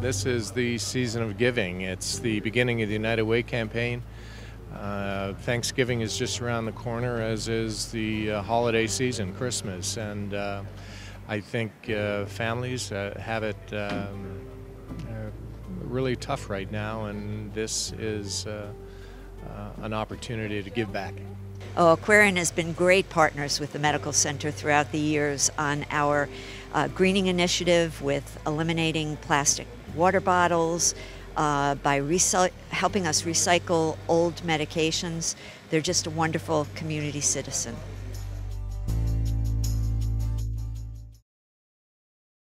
this is the season of giving. It's the beginning of the United Way campaign. Uh, Thanksgiving is just around the corner, as is the uh, holiday season, Christmas, and uh, I think uh, families uh, have it um, uh, really tough right now, and this is an opportunity to give back. Oh, Aquarion has been great partners with the Medical Center throughout the years on our greening initiative with eliminating plastic water bottles, uh, by helping us recycle old medications. They're just a wonderful community citizen.